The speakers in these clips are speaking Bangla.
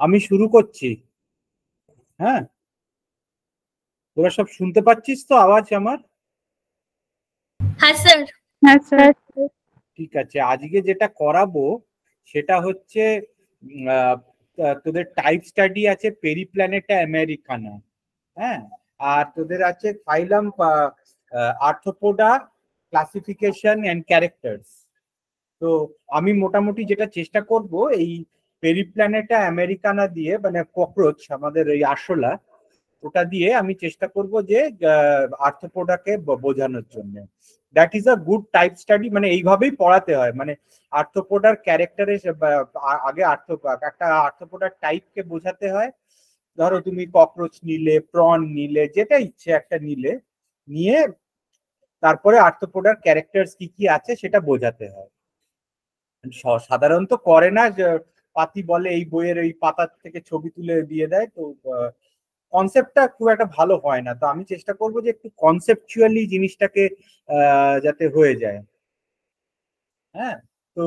আমি শুরু করছি। হ্যাঁ? তোরা সব শুনতে পাচ্ছিস তো আওয়াজ আমার? হ্যাঁ স্যার। হ্যাঁ স্যার। ঠিক আছে আজকে যেটা করাবো সেটা হচ্ছে তোদের টাইপ স্টাডি আছে পেরিপ্ল্যানেটা আমেরিকানা হ্যাঁ? আর তোদের আছে phylum Arthropoda classification and characters তো আমি মোটামুটি যেটা চেষ্টা করব এই পেরিপ্ল্যানেটা আমেরিকানা দিয়ে মানে ককরোচ, আমাদের এই আরশোলা, ওটা দিয়ে আমি চেষ্টা করব যে আর্থোপোডাকে বোঝানোর জন্য। That is a good type study মানে এইভাবেই পড়াতে হয়। মানে আর্থোপোডার ক্যারেক্টারে আগে আর্থ একটা আর্থোপোডার টাইপকে বোঝাতে হয়। ধরো তুমি ককরোচ নিলে, প্রন নিলে, যেটা ইচ্ছে একটা নিলে, নিয়ে তারপরে আর্থোপোডার ক্যারেক্টার্স কি কি আছে সেটা বোঝাতে হয়। সাধারণত করে না পাতি বলে এই বইয়ের এই পাতার থেকে ছবি তুলে দিয়ে দেয়, তো কনসেপ্টটা খুব একটা ভালো হয় না। তো আমি চেষ্টা করব যে একটু কনসেপচুয়ালি জিনিসটাকে যাতে হয়ে যায়। হ্যাঁ তো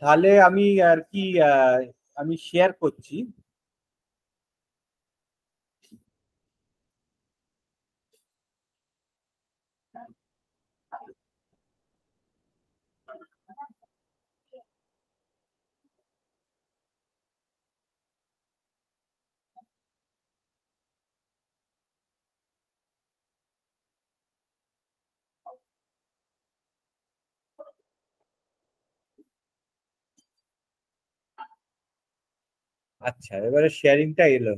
তাহলে আমি আর কি আমি শেয়ার করছি। আচ্ছা এবারে শেয়ারিংটা এলো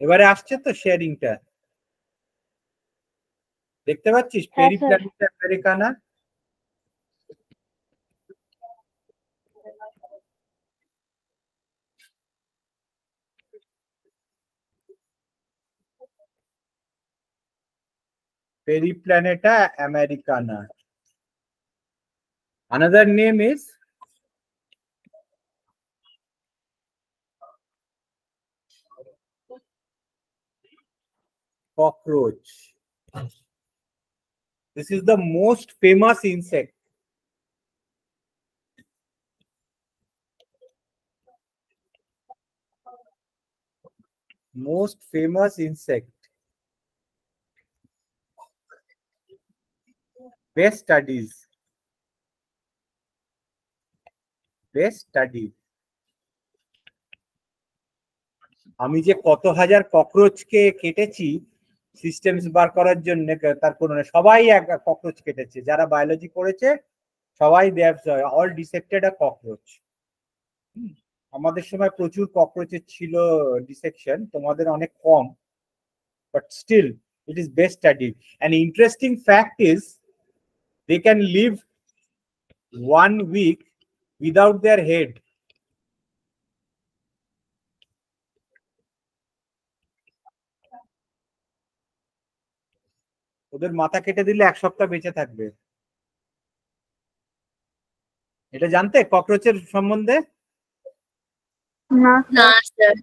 এবারে আসছে তো শেয়ারিংটা দেখতে পাচ্ছিস হ্যাঁ, sir. Periplaneta americana. Another name is cockroach. This is the most famous insect. Most famous insect. Best studies. Best studies. আমি যে কত হাজার ককরোচকে কেটেছি সিস্টেমস বার করার জন্য তার কোনো সবাই এক ককরোচ কেটেছে। যারা বায়োলজি করেছে, সবাই অল ডিসেক্টেড আ ককরোচ আমাদের সময় প্রচুর ককরোচের ছিল ডিসেকশন তোমাদের অনেক কম but still it is best study and interesting fact is they can live one week without their head. ওদের মাথা কেটে দিলে এক সপ্তাহ বেঁচে থাকবে। এটা জানতে ককরোচের সম্বন্ধে? না না স্যার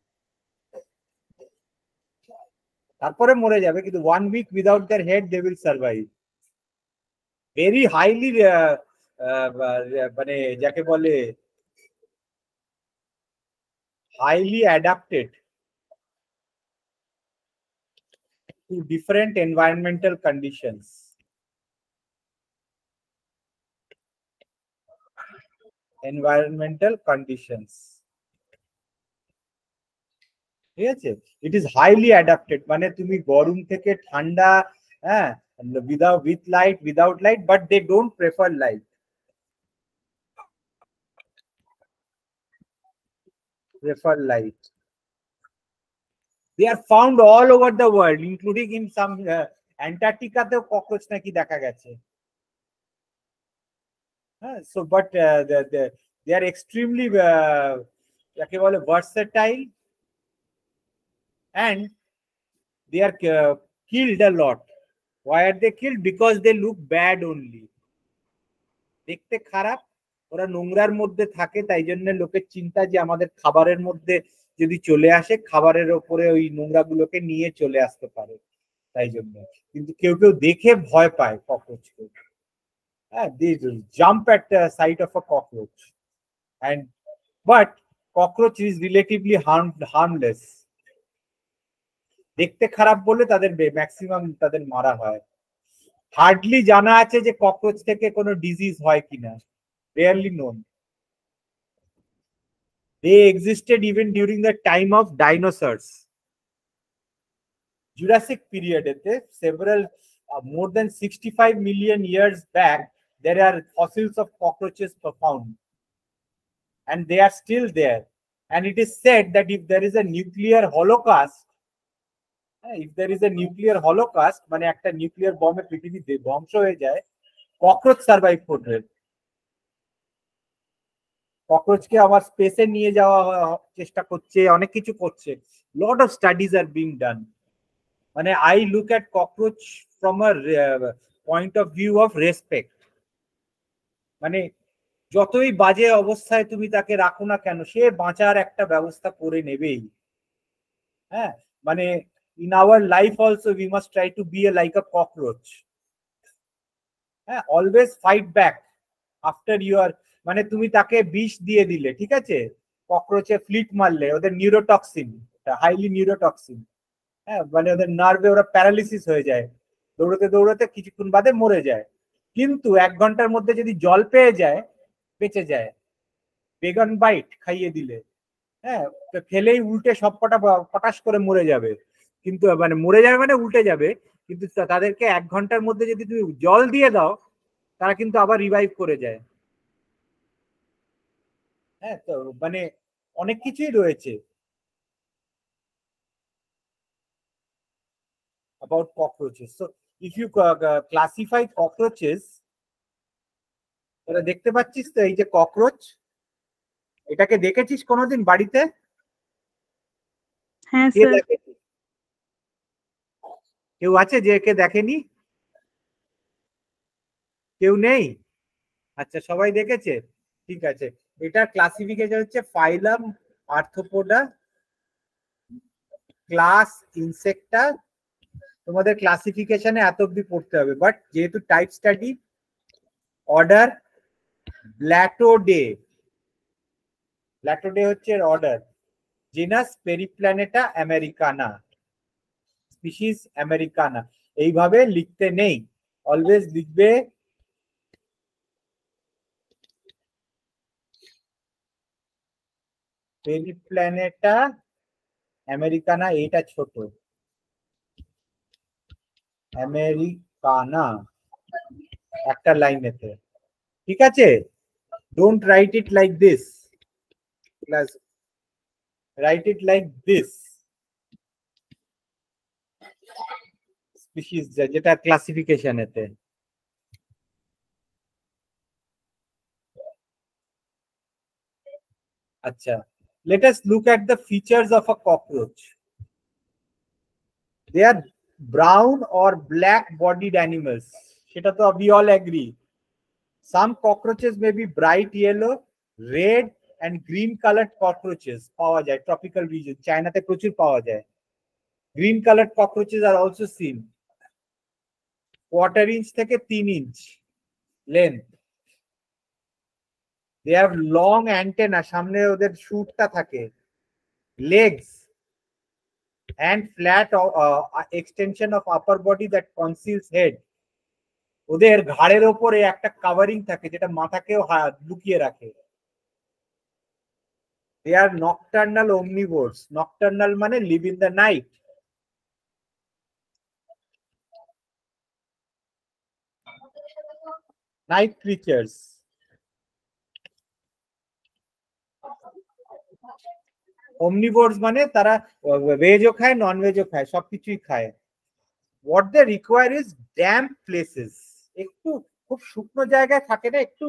তারপরে মরে যাবে কিন্তু one week without their head they will survive very highly মানে যাকে বলে highly adapted two different environmental conditions environmental conditions ঠিক আছে ইট ইজ হাইলি অ্যাডাপ্টেড মানে তুমি গরম থেকে ঠান্ডা হ্যাঁ without with light without light but they don't prefer light prefer light they are found all over the world including in some uh, antarctica তেও ককরোচ নাকি দেখা গেছে হ্যাঁ uh, the, they are extremely uh, যাকে বলে and they are uh, killed a lot why are they killed because they look bad only দেখতে খারাপ ওরা নোংরার মধ্যে থাকে তাই জন্য লোকের চিন্তা যে আমাদের খাবারের মধ্যে যদি চলে আসে, খাবারের ওপরে ওই নোংরা গুলোকে নিয়ে চলে আসতে পারে। তাই জন্য। কিন্তু কেউ কেউ দেখে ভয় পায় ককরোচকে। হ্যাঁ jump at the sight of a cockroach and cockroach is relatively harm harmless দেখতে খারাপ বলে তাদের ম্যাক্সিমাম তাদের মারা হয়। হার্ডলি জানা আছে যে ককরোচ থেকে কোনো ডিজিজ হয় কিনা। Rarely known they existed even during the time of dinosaurs Jurassic পিরিয়ডেতে several more than sixty five million years back there are fossils of cockroaches found and they are still there and it is said that if there is a nuclear holocaust eh, if there is a nuclear holocaust মানে একটা নিউক্লিয়ার বম্বে পৃথিবীতে ধ্বংস হয়ে যায় ককরোচ সার্ভাইভ করবে ককরোচকে আবার স্পেসে নিয়ে যাওয়া, চেষ্টা করছে, অনেক কিছু করছে। Lot of studies are being done মানে I look at cockroach from a point of view of respect মানে যতই বাজে অবস্থায় তুমি তাকে রাখো না কেন, সে বাঁচার একটা ব্যবস্থা করে নেবেই। হ্যাঁ? মানে in our life also we must try to be a like a cockroach হ্যাঁ? Always fight back after your মানে তুমি তাকে বিষ দিয়ে দিলে, ঠিক আছে? ককরোচে ফ্লিট মারলে, ওদের নিউরোটক্সিন হাইলি নিউরোটক্সিন হ্যাঁ? মানে ওদের নার্ভে ওরা প্যারালিসিস হয়ে যায়, দৌড়তে দৌড়তে কিছুক্ষণ বাদে মরে যায়। কিন্তু এক ঘণ্টার মধ্যে যদি জল পেয়ে যায়, বেঁচে যায় বেগন বাইট খাইয়ে দিলে হ্যাঁ? ফেলেই উল্টে সব কটা পটাশ করে মরে যাবে। কিন্তু মানে মরে যাবে মানে উল্টে যাবে, কিন্তু তাদেরকে এক ঘণ্টার মধ্যে যদি তুমি জল দিয়ে দাও, তারা কিন্তু আবার রিভাইভ করে যায়। হ্যাঁ তো মানে অনেক কিছুই রয়েছে। About cockroaches. So if you uh, uh, classify cockroaches, তোরা দেখতে পাচ্ছিস তো এই যে ককরোচ এটাকে দেখেছিস কোনোদিন বাড়িতে? হ্যাঁ স্যার? কেউ আছে যে কে দেখেনি? কেউ নেই? আচ্ছা সবাই দেখেছে? ঠিক আছে। এটা ক্লাসিফিকেশন হচ্ছে ফাইলাম আর্থোপোডা ক্লাস ইনসেক্টা তোমাদের ক্লাসিফিকেশনে এত অব্দি পড়তে হবে। বাট যেহেতু type study order Blattodea Blattodea হচ্ছে order genus Periplaneta americana species americana এইভাবে লিখতে নেই। অলওয়েজ লিখবে পেরিপ্ল্যানেটা আমেরিকানা এইটা ছোট। আমেরিকানা একটা লাইনেতে ঠিক আছে? Don't write it like this plus write it like this species যেটা ক্লাসিফিকেশনেতে আচ্ছা। let us look at the features of a cockroach they are brown or black bodied animals সেটা তো we all agree some cockroaches may be bright yellow red and green colored cockroaches পাওয়া যায় tropical region চায়নাতে প্রচুর পাওয়া যায় green colored cockroaches are also seen quarter inch থেকে তিন inch length They have long antenna সামনে ওদের শুটটা থাকে legs and flat uh, extension of upper body that conceals head ওদের ঘাড়ের ওপরে একটা কাভারিং থাকে যেটা মাথাকেও লুকিয়ে রাখে they are nocturnal omnivores nocturnal মানে live in the night night creatures omnivores মানে তারা ভেজও খায় নন ভেজও খায়, সবকিছুই খায়। What they require is damp places একটু খুব শুকনো জায়গায় থাকে না, একটু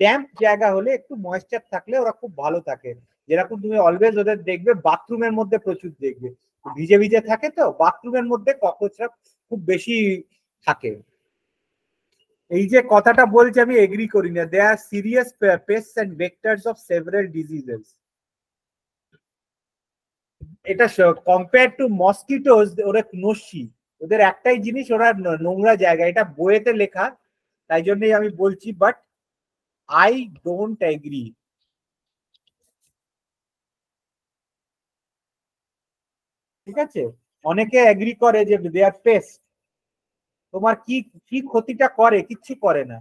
ড্যাম্প জায়গা হলে, একটু ময়েশ্চার থাকলে ওরা খুব ভালো থাকে। যেরকম তুমি অলওয়েজ ওদের দেখবে বাথরুমের মধ্যে প্রচুর দেখবে। ভিজে ভিজে থাকে তো বাথরুমের মধ্যে ককরোচরা খুব বেশি থাকে। এই যে কথাটা বলছি আমি এগ্রি করি না। They are serious pest and vectors of several diseases এটা কম্পেয়ার টু মসকিটোস ওরা নসি ওদের একটাই জিনিস, ওরা নোংরা জায়গা। এটা বইয়েতে লেখা, তাই জন্যই আমি বলছি বাট আই ডোন্ট অ্যাগ্রি ঠিক আছে? অনেকে অ্যাগ্রি করে যে দে আর পেস্ট তোমার কি কি ক্ষতিটা করে? কিচ্ছু করে না।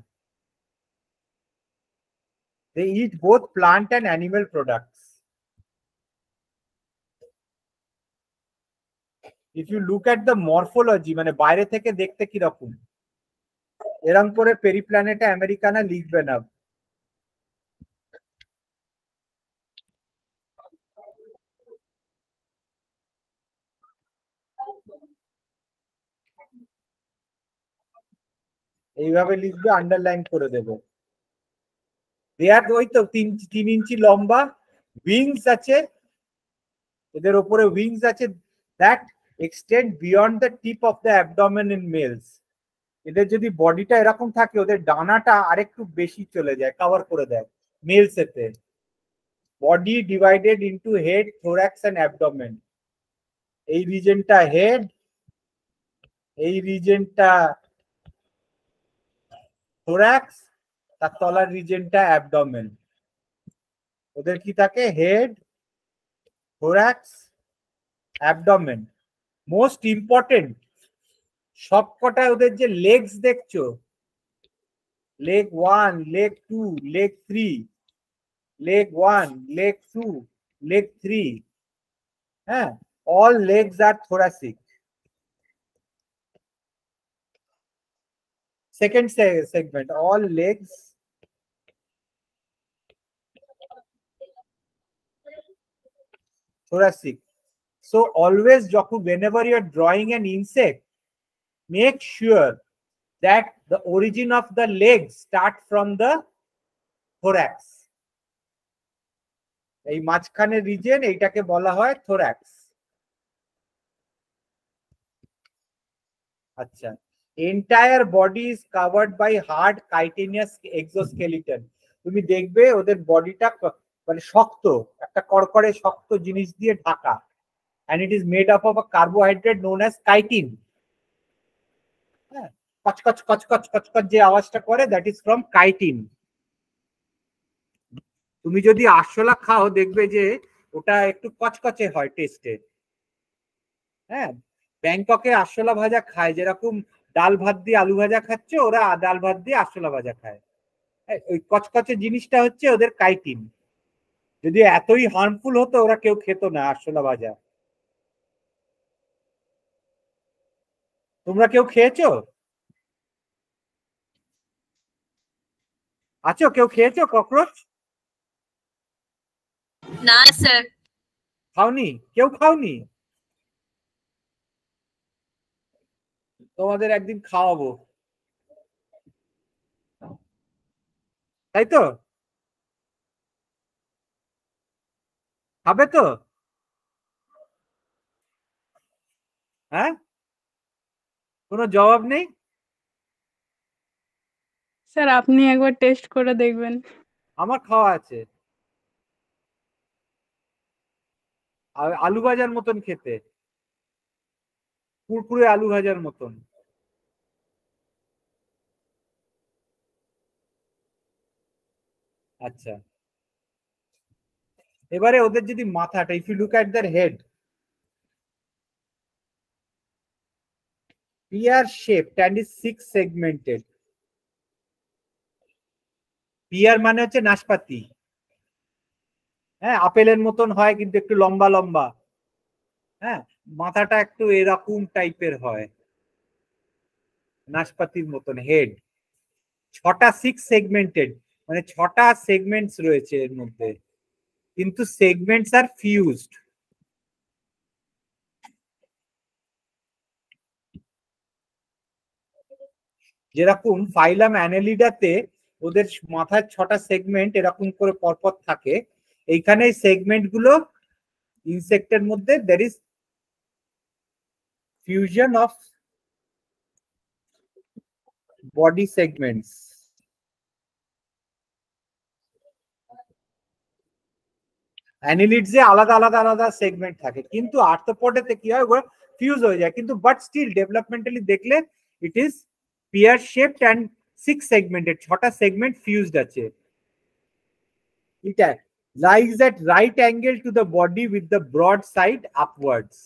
They it both plant and animal product if you look at the morphology মানে বাইরে থেকে দেখতে কীরকম? এরম করে পেরিপ্ল্যানেটে আমেরিকানা লিখবে না। এইভাবে লিখবে আন্ডারলাইন করে দেবে। দেয়ার ওই তো তিন তিন ইঞ্চি লম্বা উইংস আছে। এদের ওপরে উইংস আছে। That extend beyond the tip of the abdomen in males এদের যদি বডিটা এরকম থাকে, ওদের ডানাটা আরেকটু বেশি চলে যায় কভার করে দেয় মেলস এতে। Body divided into head thorax and abdomen এই রিজনটা হেড এই রিজনটা থোরাক্স তার তলার রিজনটা অ্যাবডোমেন ওদের কি থাকে? Head thorax abdomen most important সবকটা ওদের যে লেগস দেখছ leg one leg two leg three leg one leg two leg three হ্যাঁ? All legs are thoracic second se- segment, all legs thoracic. So always যখন whenever you are drawing an insect, make sure that the origin of the legs start from the thorax. এই মাঝখানের রিজেন এইটাকে বলা হয় থোরাক্স আচ্ছা entire body is covered by hard chitinous exoskeleton তুমি দেখবে ওদের বডিটা মানে শক্ত, একটা কড়কড়ে শক্ত জিনিস দিয়ে Dhaka. And it is made up of a carbohydrate known as chitin. হ্যাঁ কচকচ কচকচ কচকচ যে আওয়াজটা করে দ্যাট ইজ ফ্রম কাইটিন তুমি যদি আরশোলা খাও দেখবে যে ওটা একটু কচকচে হয় টেস্টে হ্যাঁ ব্যাংককে আরশোলা ভাজা খায় যেরকম ডাল ভাত দিয়ে আলু ভাজা খাচ্ছে ওরা ডাল ভাত দিয়ে আরশোলা ভাজা খায়। হ্যাঁ, ওই কচকচে জিনিসটা হচ্ছে ওদের কাইটিন যদি এতই হার্মফুল হতো ওরা কেউ খেত না আরশোলা ভাজা। তোমরা কেউ খেয়েছো? আছো? কেউ খেয়েছো ককরোচ? না স্যার খাওনি? কেউ খাওনি? তোমাদের একদিন খাওয়াবো। তাই তো? খাবে তো? হ্যাঁ? কোনো জবাব নেই? স্যার আপনি একবার টেস্ট করে দেখবেন। আমার খাওয়া আছে। আলু ভাজার মতন খেতে। কুরকুরে আলু ভাজার মতন। আচ্ছা। এবারে ওদের যদি মাথাটা if you look at their head pear shaped and is six segmented pear মানে হচ্ছে নাশপাতি। হ্যাঁ আপেলের মতন হয় কিন্তু একটু লম্বা লম্বা। হ্যাঁ মাথাটা একটু এরকম টাইপের হয়। নাশপাতির মতন হেড ছটা সিক্স সেগমেন্টেড মানে ছটা সেগমেন্টস রয়েছে এর মধ্যে। কিন্তু সেগমেন্টস আর ফিউজড যেরকম ফাইলাম অ্যানেলিডাতে ওদের মাথার ছটা সেগমেন্ট এরকম করে পরপর থাকে, এইখানে সেগমেন্টগুলো ইনসেক্টের মধ্যে there is fusion of body segments. অ্যানিলিডসে আলাদা আলাদা আলাদা সেগমেন্ট থাকে, কিন্তু আর্থোপডেতে কি হয় ফিউজ হয়ে যায়, কিন্তু বাট স্টিল ডেভেলপমেন্টালি দেখলে it is pear shaped and six segmented ছটা সেগমেন্ট ফিউজড আছে। এটা lies at right angle to the body with the broad side upwards.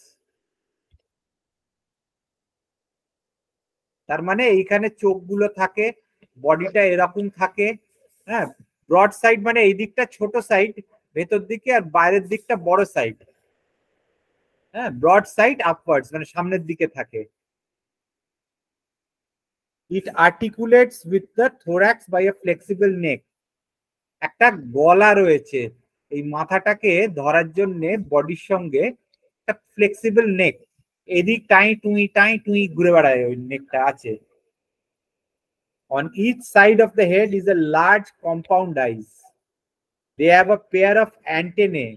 তার মানে এইখানে চোখগুলো থাকে, বডিটা এরকম থাকে হ্যাঁ? ব্রড সাইড মানে এই দিকটা ছোট সাইড, ভেতর দিকে আর বাইরের দিকটা বড় সাইড। হ্যাঁ? ব্রড সাইড আপওয়ার্ডস মানে সামনের দিকে থাকে। It articulates with the thorax by a flexible neck একটা গলা রয়েছে। এই মাথাটাকে ধরার জন্য বডির সঙ্গে একটা ফ্লেক্সিবল নেক এদিক টাই, টুই টাই, টুই ঘুরে বেড়ায় ওই নেকটা আছে। On each side of the head is a large compound eyes. They have a pair of antennae.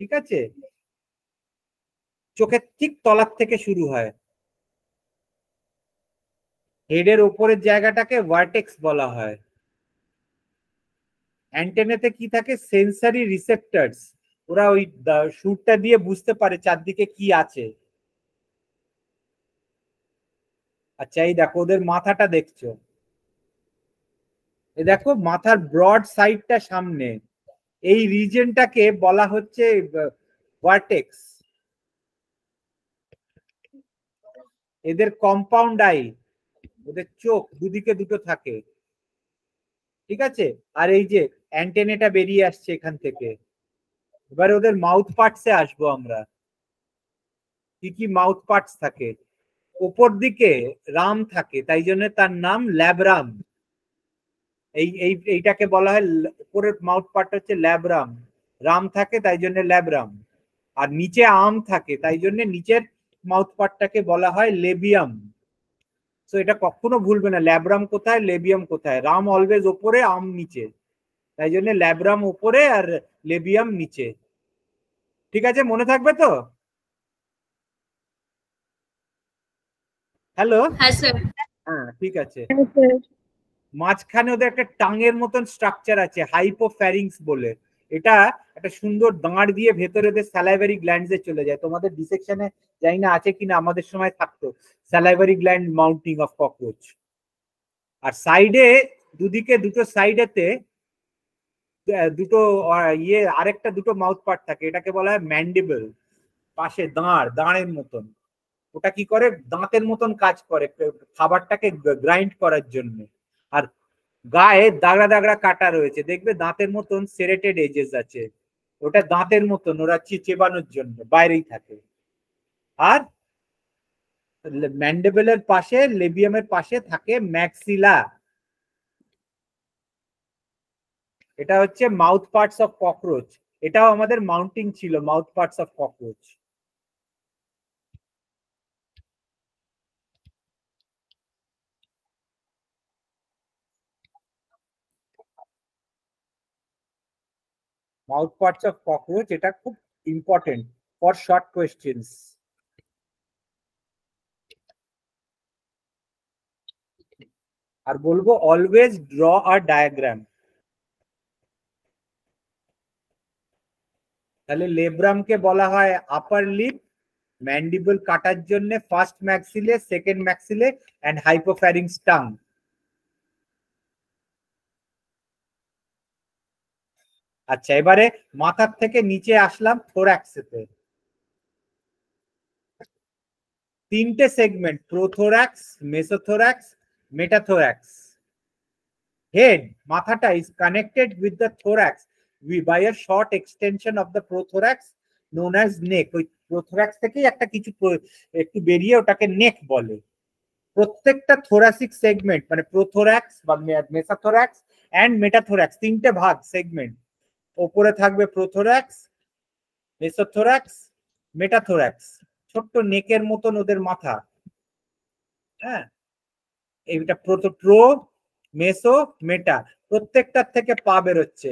ঠিক আছে? চোখের ঠিক তলার থেকে শুরু হয়। হেডের ওপরের জায়গাটাকে ভার্টেক্স বলা হয়। অ্যান্টেনাতে কি থাকে? সেন্সারি রিসেপ্টার্স ওরা ওই সুরটা দিয়ে বুঝতে পারে চারদিকে কি আছে। আচ্ছা এই দেখো, ওদের মাথাটা দেখছ? এ দেখো, মাথার ব্রড সাইডটা সামনে। এই রিজনটাকে বলা হচ্ছে ভার্টেক্স এদের কম্পাউন্ড আই ওদের চোখ দুদিকে দুটো থাকে। ঠিক আছে? আর এই যে অ্যান্টেনেটা বেরিয়ে আসছে এখান থেকে। এবারে ওদের মাউথ পার্টসে আসব আমরা। কি কি মাউথ পার্টস থাকে? ওপর দিকে রাম থাকে, তাই জন্য তার নাম ল্যাবরাম। এই এই, এইটাকে বলা হয় উপরের মাউথ পার্ট হচ্ছে ল্যাবরাম। রাম থাকে, তাই জন্য ল্যাবরাম। আর নিচে আম থাকে, তাই জন্য নিচের মাউথ পার্টটাকে বলা হয় লেবিয়াম। তো এটা কখনো ভুলবে না। ল্যাবরাম কোথায়? লেবিয়াম কোথায়? রাম অলওয়েজ ওপরে আম নিচে। তাই জন্য ল্যাবরাম উপরে আর লেবিয়াম নিচে। ঠিক আছে? মনে থাকবে তো? হ্যালো হ্যাঁ হ্যাঁ ঠিক আছে। মাঝখানে ওদের একটা টাঙের মতন স্ট্রাকচার আছে হাইপোফ্যারিংস বলে। এটা একটা সুন্দর দাঁড় দিয়ে ভেতরে স্যালাইভারি গ্ল্যান্ডসে চলে যায়। তোমাদের ডিসেকশনে জানি না আছে কিনা, আমাদের সময় থাকতো। Salivary gland mounting of cockroach আর সাইডে দুদিকে, দুটো সাইডেতে দুটো ইয়ে আরেকটা দুটো মাউথ পার্ট থাকে। এটাকে বলা হয় ম্যান্ডিবল পাশে দাঁড়, দাঁড়ের মতন। ওটা কি করে? দাঁতের মতন কাজ করে, খাবারটাকে গ্রাইন্ড করার জন্য। আর গায়ে দাগড়া দাগড়া কাটা রয়েছে। দেখবে দাঁতের মতন সেরেটেড এজেস আছে। ওটা দাঁতের মতন, ওরা চেবানোর জন্য, বাইরেই থাকে। আর ম্যান্ডেবেলের পাশে, লেবিয়ামের পাশে থাকে ম্যাক্সিলা এটা হচ্ছে মাউথ পার্টস অফ ককরোচ এটাও আমাদের মাউন্টিং ছিল mouth parts of cockroach mouth parts of cockroach এটা খুব ইম্পর্টেন্ট ফর শর্ট কোয়েশ্চেন্স আর বলব অলওয়েজ ড্র আ ডায়াগ্রাম তাহলে লেব্রামকে বলা হয় আপার লিপ ম্যান্ডিবল কাটার জন্য first maxillae second maxillae and hypopharynx tongue আচ্ছা এবারে মাথার থেকে নিচে আসলাম থোরাক্সেতে তিনটে segment prothorax mesothorax metathorax head মাথাটা is connected with the thorax we by a short extension of the prothorax known as neck ওই প্রোথোরাক্স থেকেই একটা কিছু একটু বেরিয়ে ওটাকে নেক বলে। প্রত্যেকটা থোরাসিক সেগমেন্ট মানে প্রোথোরাক্স বা মেসাথোরাক্স অ্যান্ড মেটাথোরাক্স তিনটে ভাগ সেগমেন্ট ওপরে থাকবে প্রোথোরাক্স, মেসোথোরাক্স, মেটাথোরাক্স। ছোট্ট নেকের মতন ওদের মাথা। হ্যাঁ? এইটা প্রো, মেসো, মেটা। প্রত্যেকটার থেকে পা বেরোচ্ছে।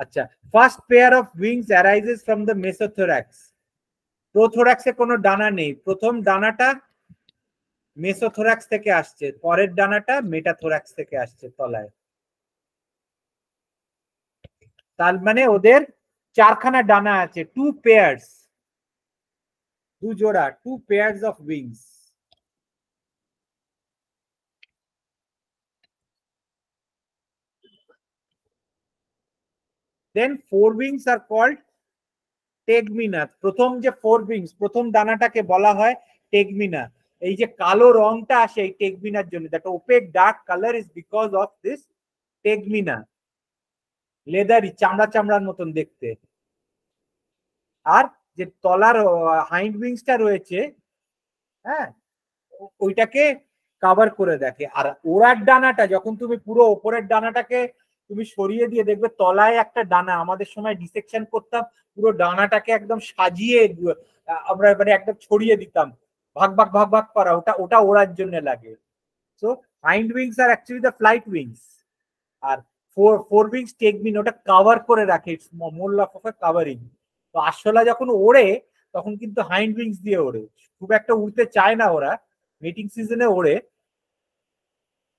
আচ্ছা first pair of wings arises from the mesothorax প্রোথোরাক্সে কোনো ডানা নেই। প্রথম ডানাটা মেসোথোরাক্স থেকে আসছে, পরের ডানাটা মেটাথোরাক্স থেকে আসছে তলায়। তার মানে ওদের চারখানা ডানা আছে টু পেয়ার্স দু জোড়া two pairs of wings then fore wings are called tegmina প্রথম যে ফোর উইংস প্রথম ডানাটাকে বলা হয় টেগমিনা এই যে কালো রংটা আসে এই টেগমিনার জন্য that opaque dark colour is because of this tegmina leathery, চামড়া চামড়ার মতন দেখতে। আর যে তলার হাইন্ড উইংসটা রয়েছে হ্যাঁ ওইটাকে কাভার করে দেখে। আর ওড়ার ডানাটা, যখন তুমি পুরো ওপরের ডানাটাকে তুমি সরিয়ে দিয়ে দেখবে, তলায় একটা ডানা, আমাদের সময় ডিসেকশন করতাম, পুরো ডানাটাকে একদম সাজিয়ে আমরা মানে একদম ছড়িয়ে দিতাম। ভাগ ভাগ ভাগ ভাগ করা, ওটা ওটা ওড়ার জন্য লাগে। So hind wings are actually the flight wings are fore fore wings tegmina ওটা কভার করে রাখে মোল অফ অফ কাভারিং তো আরশোলা যখন ওড়ে, তখন কিন্তু হাইন্ড উইংস দিয়ে ওড়ে। খুব একটা উড়তে চায় না ওরা মিটিং সিজনে ওড়ে।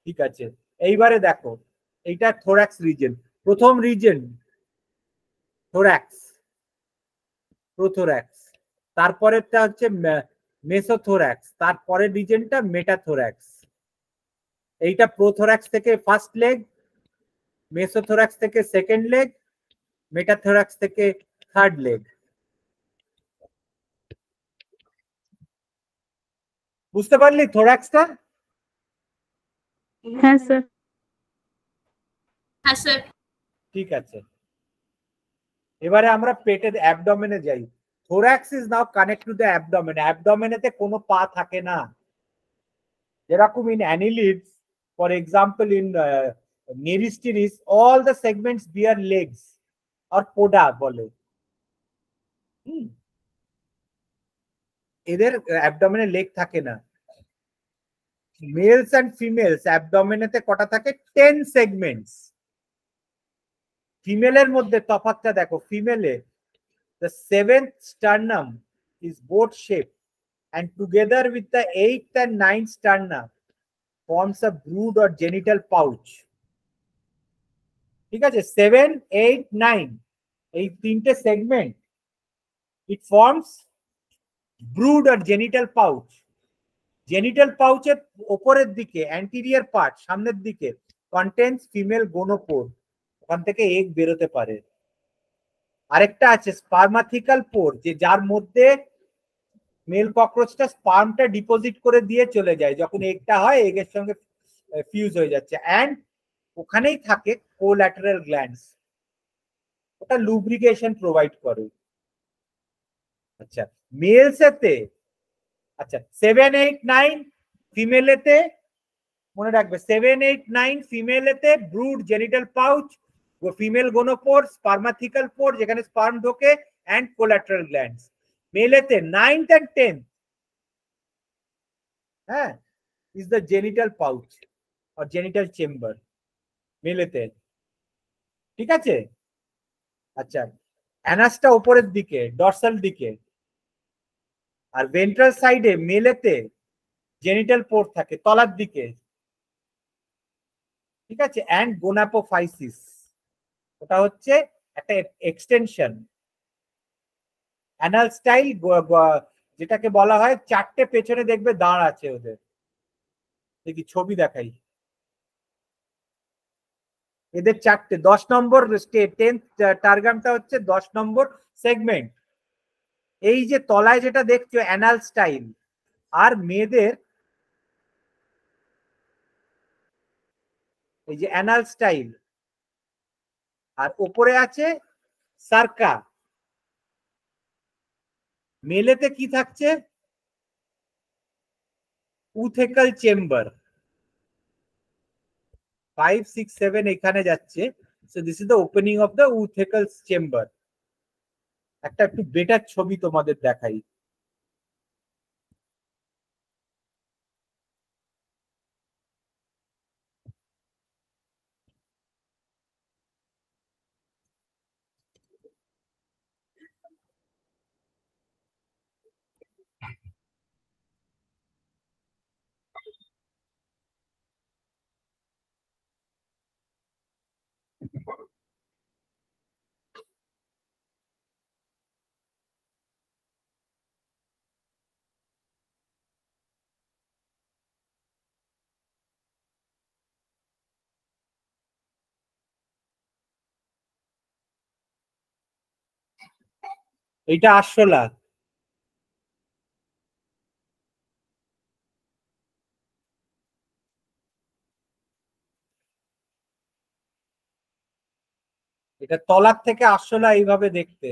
ঠিক আছে, এইবারে দেখো, এইটা থোরাক্স রিজন প্রথম রিজন থোরাক্স প্রোথোরাক্স তারপরেরটা হচ্ছে মেসোথোরাক্স তারপরের রিজনটা মেটাথোরাক্স। এইটা প্রোথোরাক্স থেকে ফার্স্ট লেগ মেসোথোরাক্স থেকে সেকেন্ড লেগ মেটাথোরাক্স থেকে থার্ড লেগ বুঝতে পারলি থোরাক্সটা? হ্যাঁ স্যার। হ্যাঁ স্যার। ঠিক আছে। এবারে আমরা পেটের অ্যাবডোমেনে যাই। Thorax is now connect to the abdomen অ্যাবডোমেনেতে কোনো পা থাকে না। যেরকম in annelids for example in Nereis all the segments bear legs আর পোডা বলে। হুম। এদের অ্যাবডোমেনে লেগ থাকে না। মেলস অ্যান্ড ফিমেলস অ্যাবডোমেনেতে কটা থাকে? টেন সেগমেন্টস ফিমেলের মধ্যে তফাৎটা দেখো ফিমেলে the seventh sternum is boat shaped and together with the eighth and ninth sternum forms a brood or genital pouch. ঠিক আছে সেভেন এইট নাইন এই তিনটে সেগমেন্ট ইট ফর্মস ব্রুড আর জেনিটাল পাউচ জেনিটাল পাউচের ওপরের দিকে অ্যান্টিরিয়ার পার্ট সামনের দিকে কন্টেন্স ফিমেল গোনোপোর ওখান থেকে এগ বেরোতে পারে। আরেকটা আছে স্পার্মাথিক্যাল পোর যে যার মধ্যে মেল ককরোচটা স্পার্মটা ডিপোজিট করে দিয়ে চলে যায়, যখন এগটা হয় এগের সঙ্গে ফিউজ হয়ে যাচ্ছে। অ্যান্ড ওখানেই থাকে কোল্যাটারাল গ্ল্যান্ডস ওটা লুব্রিকেশন প্রোভাইড করে। আচ্ছা মেলসেতে আচ্ছা সেভেন এইট নাইন ফিমেলেতে মনে রাখবে seven eight nine ফিমেলেতে brood genital pouch female gonopore spermathecal pore যেখানে স্পার্ম ঢোকে অ্যান্ড কোলাটারাল গ্ল্যান্ডস মেলেতে নাইনথ অ্যান্ড টেন্থ হ্যাঁ ইজ দ্য জেনিটাল পাউচ আর জেনিটাল চেম্বার মেলেতে। ঠিক আছে? আচ্ছা অ্যানাসটা উপরের দিকে ডরসাল দিকে, আর ভেন্ট্রাল সাইডে মেলেতে জেনিটাল পোর থাকে, তলার দিকে। ঠিক আছে? অ্যান্ড গোনাপোফাইসিস ওটা হচ্ছে একটা এক্সটেনশন অ্যানাল স্টাইল যেটাকে বলা হয়, চারটে পেছনে দেখবে দাঁড় আছে ওদের। দেখি, ছবি দেখাই। এদের চারটে, দশ নম্বর টার্গামটা হচ্ছে দশ নম্বর সেগমেন্ট এই যে তলায় যেটা দেখছ অ্যানাল স্টাইল আর মেয়েদের এই যে অ্যানাল স্টাইল আর ওপরে আছে সার্কা মেলেতে কি থাকছে? Oothecal chamber. Five, six, seven এখানে যাচ্ছে। So this is the opening of the oothecal chamber. একটা একটু বেটার ছবি তোমাদের দেখাই। এইটা আরশোলা এটা তলার থেকে আরশোলা এইভাবে দেখতে।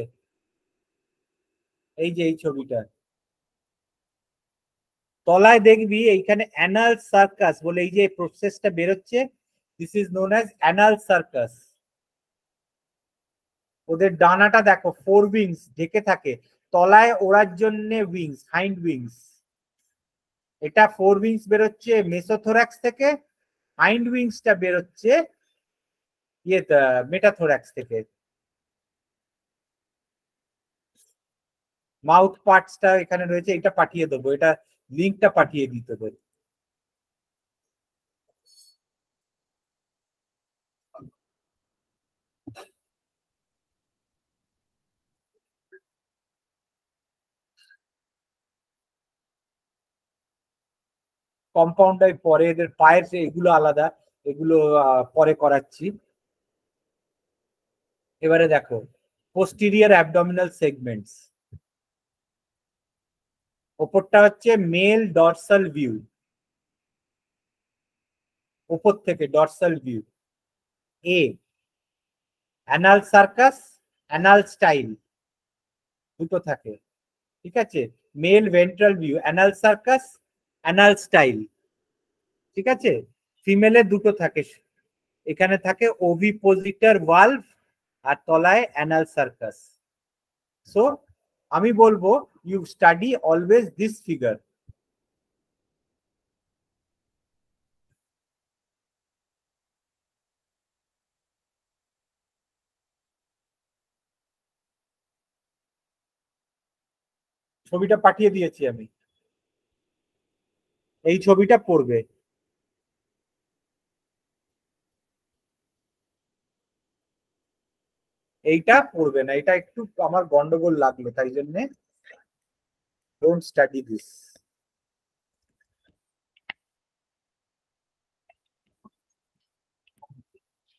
এই যে এই ছবিটা। তলায় দেখবি এইখানে অ্যানাল সার্কাস বলে এই যে প্রসেসটা বেরোচ্ছে this is known as anal cercus. ওদের ডানাটা দেখো ফোর উইংস ঢেকে থাকে। তলায় ওড়ার জন্য উইংস হাইন্ড উইংস এটা ফোর উইংস বেরোচ্ছে মেসোথোরাক্স থেকে হাইন্ড উইংসটা বেরোচ্ছে ইয়ে মেটাথোরাক্স থেকে। মাউথ পার্টসটা এখানে রয়েছে, এটা পাঠিয়ে দেবো, এটা লিঙ্কটা পাঠিয়ে দিতে হবে। কম্পাউন্ডার পরে এদের পায়ের এগুলো আলাদা, এগুলো পরে করাচ্ছি। এবারে দেখো পোস্টিরিয়ার অ্যাবডোমিনাল সেগমেন্টস ওপরটা হচ্ছে মেল ডরসাল ভিউ ওপর থেকে dorsal view a anal cercus anal style দুটো থাকে। ঠিক আছে? Male ventral view anal cercus anal style ঠিক আছে? ফিমেলে দুটো থাকে। এখানে থাকে ওভিপোজিটার ভালভ আর তলায় অ্যানাল সার্কাস সো আমি বলব you study always this figure ছবিটা পাঠিয়ে দিয়েছি আমি। এই ছবিটা পড়বে। এইটা পড়বে না, এটা একটু আমার গন্ডগোল লাগল, তাই জন্যে ডোন্ট স্টাডি দিস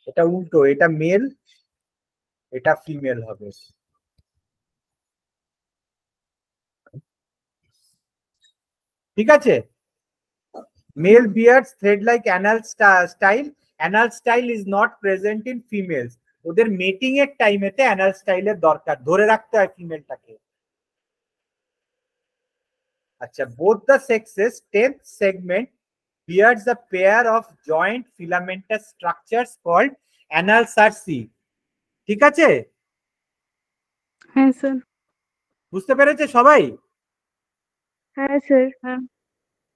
এটা উল্টো, এটা মেল এটা ফিমেল হবে। ঠিক আছে? Male bears thread like anal style anal style is not present in females ওদের মেটিং এর টাইমেতে অ্যানাল স্টাইলের দরকার। ধরে রাখতে হয় ফিমেলটাকে আচ্ছা both the sexes tenth segment bears the pair of jointed filamentous structures called anal cerci ঠিক আছে? হ্যাঁ স্যার। বুঝতে পেরেছে সবাই? হ্যাঁ স্যার। হ্যাঁ।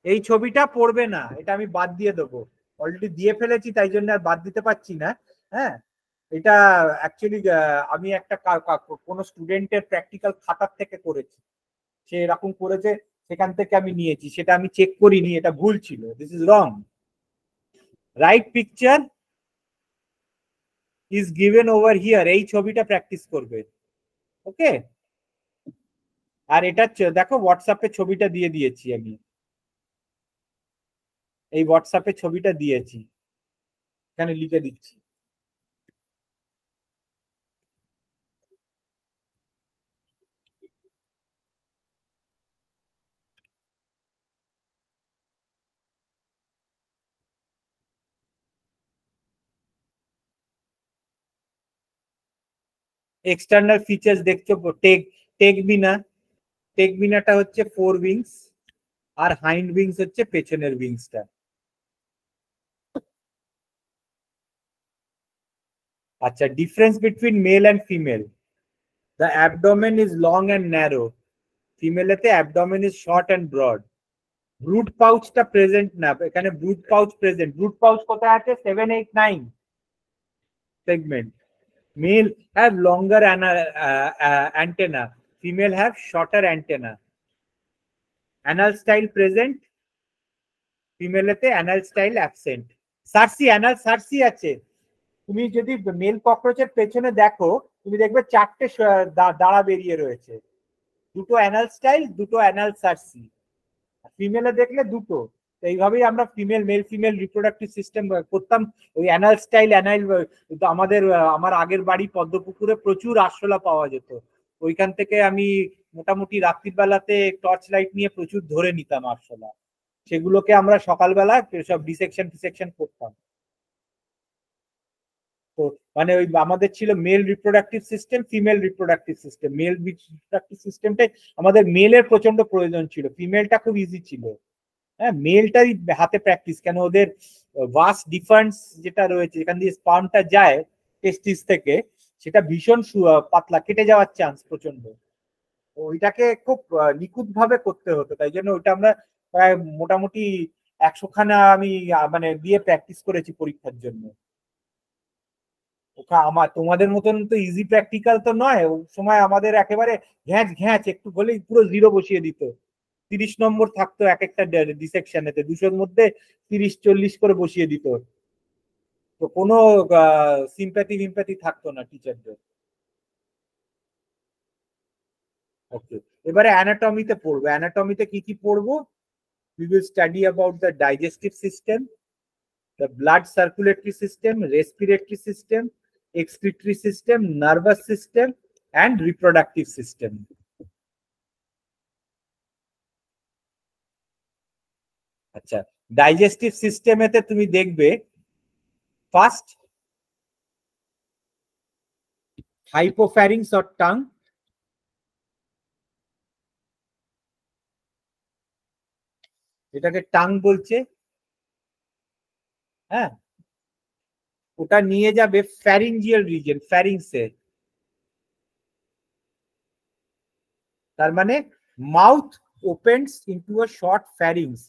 এই ছবিটা পড়বে না, এটা আমি বাদ দিয়ে দেবো। অলরেডি দিয়ে ফেলেছি, তাই জন্য আর বাদ দিতে পারছি না হ্যাঁ? এটা অ্যাকচুয়ালি আমি একটা কোনো স্টুডেন্টের প্র্যাকটিক্যাল খাতার থেকে করেছি। সে এরকম করেছে, সেখান থেকে আমি নিয়েছি, সেটা আমি চেক করিনি, এটা ভুল ছিল this is wrong right picture is given over here এই ছবিটা প্র্যাকটিস করবে ওকে আর এটা দেখো হোয়াটসঅ্যাপে ছবিটা দিয়ে দিয়েছি আমি। এই হোয়াটসঅ্যাপে ছবিটা দিয়েছি। এখানে লিখে দিচ্ছি। এক্সটার্নাল ফিচার্স দেখছ? টেক টেক বিনা টেক টেকবিনাটা হচ্ছে ফোর উইংস আর হাইন্ড উইংস হচ্ছে পেছনের উইংসটা আচ্ছা difference between male and female the abdomen is long and narrow ফিমেলেতে abdomen is short and broad brood পাউচটা present না এখানে brood pouch present brood pouch কোথায় আছে seven eight nine segment male have longer antenna female have shorter antenna anal style present ফিমেলেতে anal style absent cerci anal cerci আছে তুমি যদি মেল ককরোচের পেছনে দেখো, তুমি দেখবে চারটে দাঁড়া বেরিয়ে রয়েছে। দুটো অ্যানাল স্টাইল দুটো অ্যানাল সার্সি ফিমেলে দেখলে দুটো। এইভাবেই আমরা female male female reproductive system করতাম। ওই অ্যানাল স্টাইল অ্যানাল আমাদের আমার আগের বাড়ি পদ্মপুকুরে প্রচুর আরশোলা পাওয়া যেত। ওইখান থেকে আমি মোটামুটি রাত্রির বেলাতে টর্চ লাইট নিয়ে প্রচুর ধরে নিতাম আরশোলা। সেগুলোকে আমরা সকালবেলা সব ডিসেকশন ফিসেকশন করতাম। তো মানে ওই আমাদের ছিল male reproductive system female reproductive system male reproductive সিস্টেমটাই আমাদের মেলের প্রচণ্ড প্রয়োজন ছিল। ফিমেলটা খুব ইজি ছিল। হ্যাঁ মেলটাই হাতে প্র্যাকটিস কেন ওদের ভাস্ট ডিফারেন্স যেটা রয়েছে, যেখান দিয়ে স্পার্মটা যায় টেস্টিস থেকে, সেটা ভীষণ পাতলা, কেটে যাওয়ার চান্স প্রচণ্ড। ওইটাকে খুব নিখুঁত ভাবে করতে হতো। তাই জন্য ওইটা আমরা প্রায় মোটামুটি একশো খানা আমি মানে দিয়ে প্র্যাকটিস করেছি পরীক্ষার জন্য। ওখা, আমার তোমাদের মতন তো ইজি প্র্যাকটিক্যাল তো নয়। ওই সময় আমাদের একেবারে ঘ্যাঁচ ঘ্যাঁচ, একটু বলেই পুরো জিরো বসিয়ে দিত। তিরিশ নম্বর থাকতো এক একটা ডিসেকশনেতে দুশোর মধ্যে তিরিশ, চল্লিশ করে বসিয়ে দিত। তো কোনো সিম্প্যাথি ফিম্প্যাথি থাকতো না টিচারদের ওকে এবারে অ্যানাটমিতে পড়ব। অ্যানাটমিতে কি কি পড়ব? We will study about the digestive system, the blood circulatory system, respiratory system excretory system nervous system and reproductive system আচ্ছা ডাইজেস্টিভ সিস্টেমেতে তুমি দেখবে ফার্স্ট হাইপোফ্যারিংস অর টাং এটাকে টাং বলছে হ্যাঁ ওটা নিয়ে যাবে ফ্যারিঞ্জিয়াল রিজন ফ্যারিংসে তার মানে mouth opens into a short pharynx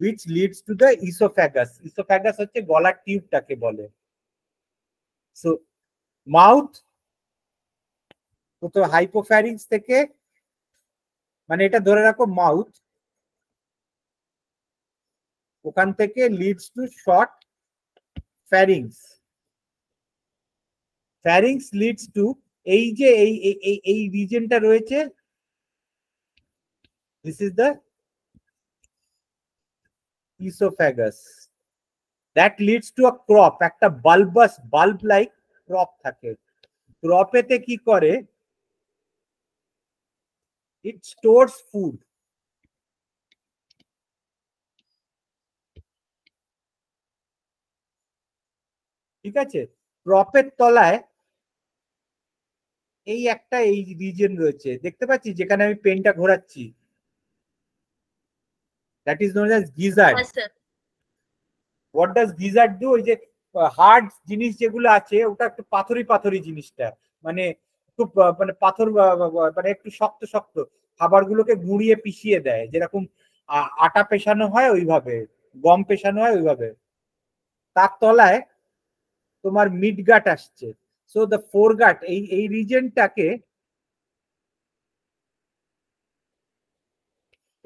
which leads to the esophagus esophagus হচ্ছে গলার টিউবটাকে বলে। সো মাউথ তো হাইপোফ্যারিংস থেকে মানে এটা ধরে রাখো মাউথ ওখান থেকে leads to short pharynx pharynx leads to এই যে এই এই রিজনটা রয়েছে this is the esophagus. That leads to a crop, একটা বাল্বাস বাল্ব লাইক ক্রপ থাকে ক্রপেতে কি করে? ইট স্টোরস ফুড ঠিক আছে? ক্রপের তলায় এই একটা এই রিজন রয়েছে। দেখতে পাচ্ছি যেখানে আমি পেনটা ঘোরাচ্ছি। Known as gizzard. Yes, sir. what does gizzard do? ওই যে হার্ড জিনিস যেগুলো আছে ওটা একটু পাথরি পাথরি জিনিসটা। মানে খুব মানে পাথর মানে একটু শক্ত শক্ত। খাবারগুলোকে গুঁড়িয়ে পিষিয়ে দেয়। যেরকম আটা পেশানো হয় ওইভাবে গম পেশানো হয় ওইভাবে। তার তলায় তোমার মিড গাট আসছে। সো দ্য ফোর গাট এই এই রিজনটাকে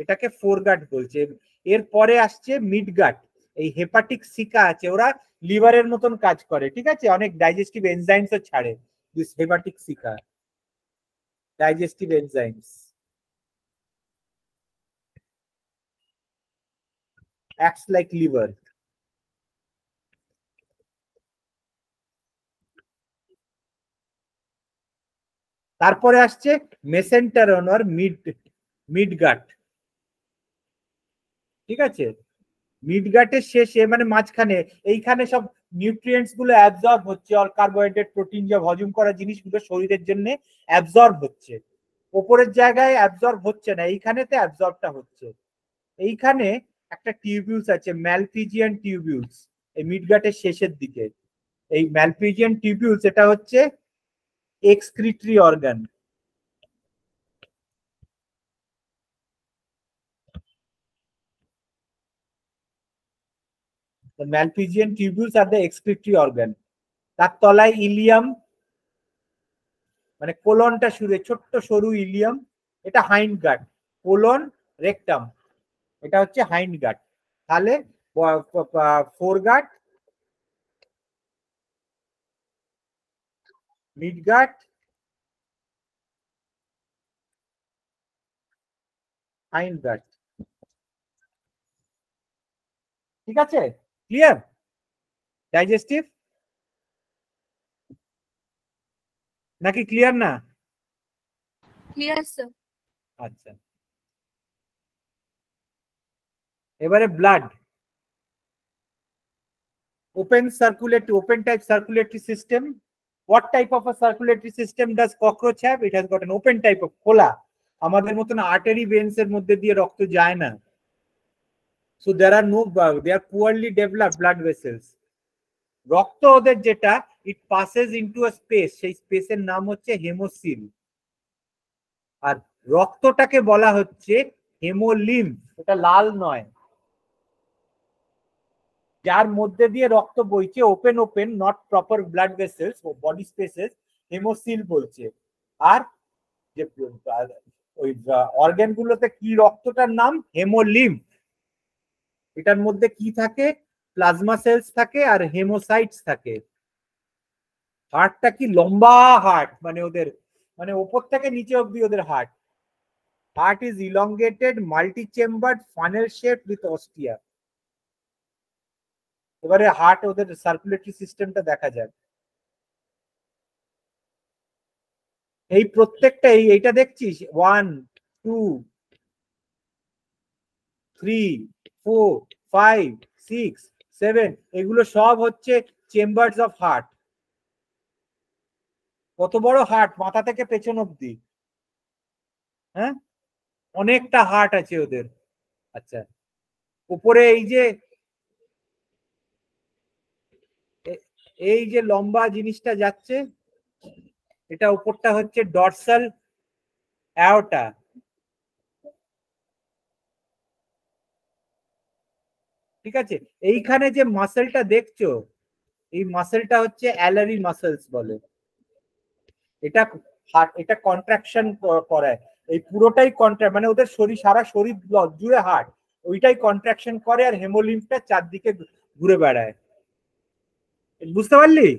এটাকে ফোর গাট বলছে। এর পরে আসছে মিড গাট এই হেপাটিক সিকা আছে। ওরা লিভারের মতন কাজ করে, ঠিক আছে? অনেক ডাইজেস্টিভ এনজাইমস ছাড়ে this hepatic caeca digestive enzymes acts like liver তারপরে আসছে মেসেন্টারন আর মিড মিড গাট ঠিক আছে? মিড গাটের শেষে মানে মাঝখানে, এইখানে সব নিউট্রিয়েন্টসগুলো অ্যাবজর্ব হচ্ছে আর কার্বোহাইড্রেট প্রোটিন যা হজম করা জিনিসগুলো শরীরের জন্য অ্যাবজর্ব হচ্ছে। ওপরের জায়গায় অ্যাবজর্ব হচ্ছে না, এইখানেতে অ্যাবজর্বটা হচ্ছে। এইখানে একটা টিউবিউলস আছে ম্যালপিজিয়ান টিউবিউলস এই মিডগাটের শেষের দিকে। এই ম্যালপিজিয়ান টিউবিউলস এটা হচ্ছে excretory organ The Malpighian tubules are the excretory organ. তার তলায় ইলিয়াম মানে কোলনটা শুরু ছোট্ট সরু ইলিয়াম, এটা হাইন্ড গাট কোলন রেকটাম এটা হচ্ছে হাইন্ড গাট তাহলে fore gut mid gut hind gut ঠিক আছে? ক্লিয়ার ডাইজেস্টিভ নাকি ক্লিয়ার না? Clear, sir. আচ্ছা। এবারে blood open circulatory open type circulatory system what type of a circulatory system does cockroach have it has got an open type of খোলা আমাদের মতন আর্টারি ভেন্স এর মধ্যে দিয়ে রক্ত যায় না so there are no they are poorly developed blood vessels রক্ত ওদের যেটা it passes into a space সেই স্পেসের নাম হচ্ছে হেমোসিল আর রক্তটাকে বলা হচ্ছে হেমোলিম্ফ এটা লাল নয় যার মধ্যে দিয়ে রক্ত বইছে open open not proper blood vessels body spaces haemocoel বলছে। আর যে ওই অর্গ্যান গুলোতে কি রক্তটার নাম? হেমোলিম্ফ এটার মধ্যে কি থাকে? প্লাজমা সেলস থাকে আর হেমোসাইটস থাকে। হার্টটা কি লম্বা হার্ট? মানে ওদের মানে ওপর থেকে নিচে অব্দি ওদের heart. Heart is elongated multi chamber funnel shape with ostia এবারে হার্ট ওদের সার্কুলেটরি সিস্টেমটা দেখা যাক। এই প্রত্যেকটা, এই, এইটা দেখছিস? One two three four five six seven এগুলো সব হচ্ছে চেম্বার্স অফ হার্ট কত বড় হার্ট মাথা থেকে পেছন অব্দি হ্যাঁ? অনেকটা হার্ট আছে ওদের। আচ্ছা। উপরে এই যে এই যে লম্বা জিনিসটা যাচ্ছে, এটা উপরটা হচ্ছে ডরসাল অ্যাওটা ঠিক আছে? এইখানে যে মাসেলটা দেখছ, এই মাসেলটা হচ্ছে অ্যালারি মাসেলস বলে। এটা এটা কন্ট্রাকশন করায়। এই পুরোটাই কন্ট্রাক্ট মানে ওদের শরীর, সারা শরীর জুড়ে হার্ট ওইটাই কন্ট্রাকশন করে আর হেমোলিম্ফটা চারদিকে ঘুরে বেড়ায়। বুঝতে পারলি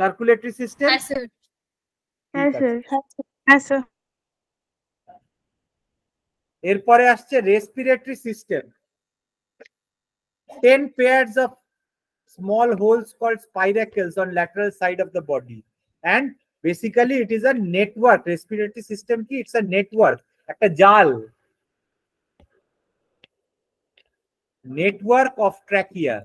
সার্কুলেটরি সিস্টেম হ্যাঁ স্যার হ্যাঁ স্যার হ্যাঁ স্যার এরপরে আসছে respiratory system ten pairs of small holes called spiracles on lateral side of the body and basically it is a network respiratory system ki it's a network একটা জাল network of trachea.